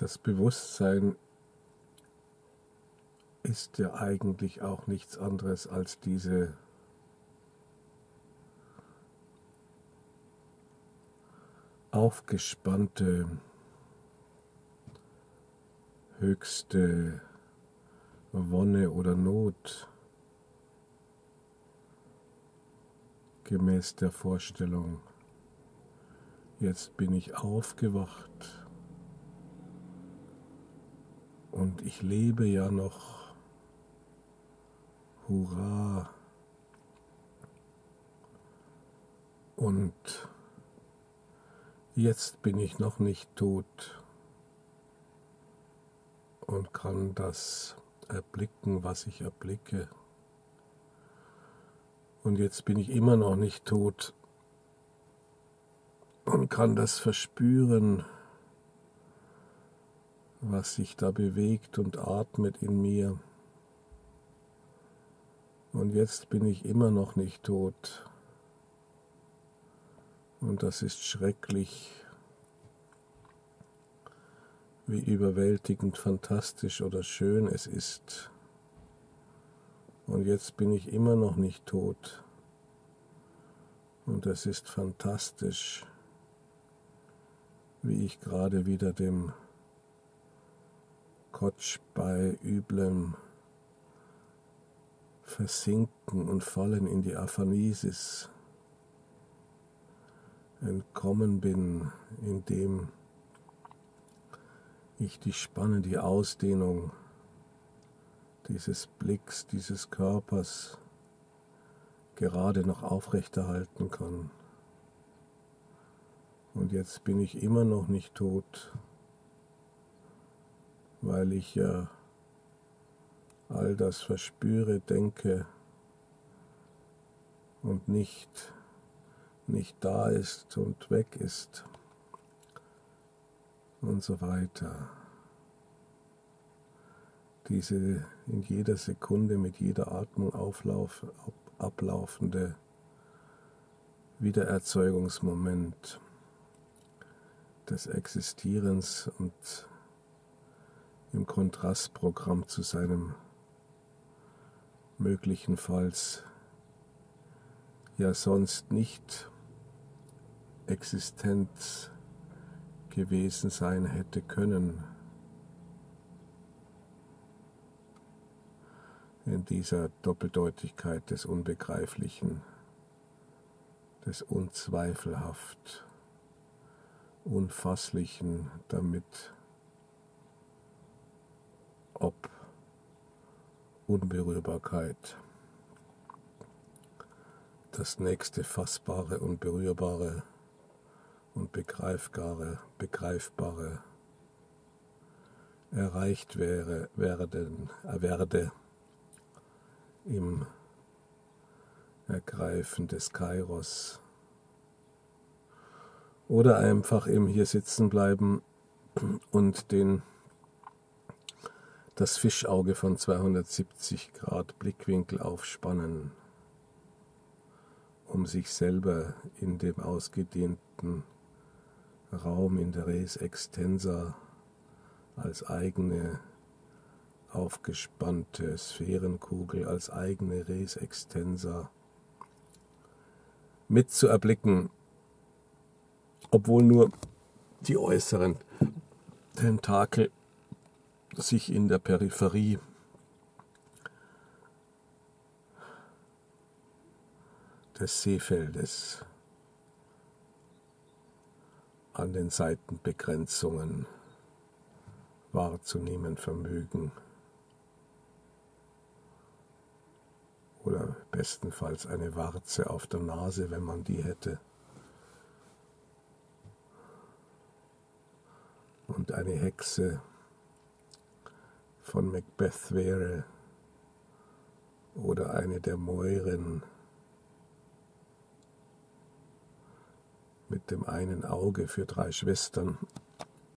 das Bewusstsein ist ja eigentlich auch nichts anderes als diese aufgespannte höchste Wonne oder Not gemäß der Vorstellung. Jetzt bin ich aufgewacht und ich lebe ja noch. Hurra! Und jetzt bin ich noch nicht tot und kann das erblicken, was ich erblicke. Und jetzt bin ich immer noch nicht tot und kann das verspüren, was sich da bewegt und atmet in mir. Und jetzt bin ich immer noch nicht tot. Und das ist schrecklich, wie überwältigend fantastisch oder schön es ist. Und jetzt bin ich immer noch nicht tot. Und es ist fantastisch, wie ich gerade wieder dem Kotsch bei üblem Versinken und Fallen in die Aphanisis entkommen bin, indem ich die Spanne, die Ausdehnung dieses Blicks, dieses Körpers gerade noch aufrechterhalten kann. Und jetzt bin ich immer noch nicht tot, weil ich ja all das verspüre, denke und nicht, nicht da ist und weg ist und so weiter. Diese in jeder Sekunde mit jeder Atmung auflauf, ab, ablaufende Wiedererzeugungsmoment des Existierens und im Kontrastprogramm zu seinem möglichenfalls ja sonst nicht Existenz gewesen sein hätte können. In dieser Doppeldeutigkeit des Unbegreiflichen, des Unzweifelhaft Unfasslichen damit, ob Unberührbarkeit das nächste Fassbare und Berührbare und Begreifbare, Begreifbare erreicht wäre, werden, werde im Ergreifen des Kairos. Oder einfach eben hier sitzen bleiben und den, das Fischauge von 270 Grad Blickwinkel aufspannen, um sich selber in dem ausgedehnten Raum in der Res Extensa als eigene aufgespannte Sphärenkugel, als eigene Res Extensa mitzuerblicken obwohl nur die äußeren Tentakel sich in der Peripherie des Seefeldes an den Seitenbegrenzungen wahrzunehmen vermögen. Oder bestenfalls eine Warze auf der Nase, wenn man die hätte. und eine Hexe von Macbeth wäre oder eine der Mäuren mit dem einen Auge für drei Schwestern